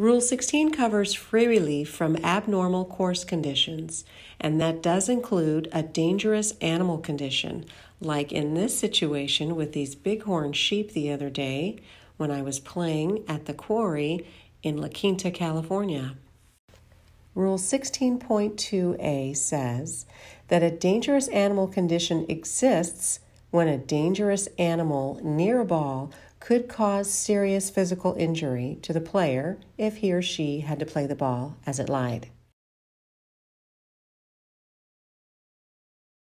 Rule 16 covers free relief from abnormal course conditions, and that does include a dangerous animal condition, like in this situation with these bighorn sheep the other day when I was playing at the quarry in La Quinta, California. Rule 16.2a says that a dangerous animal condition exists when a dangerous animal near a ball could cause serious physical injury to the player if he or she had to play the ball as it lied.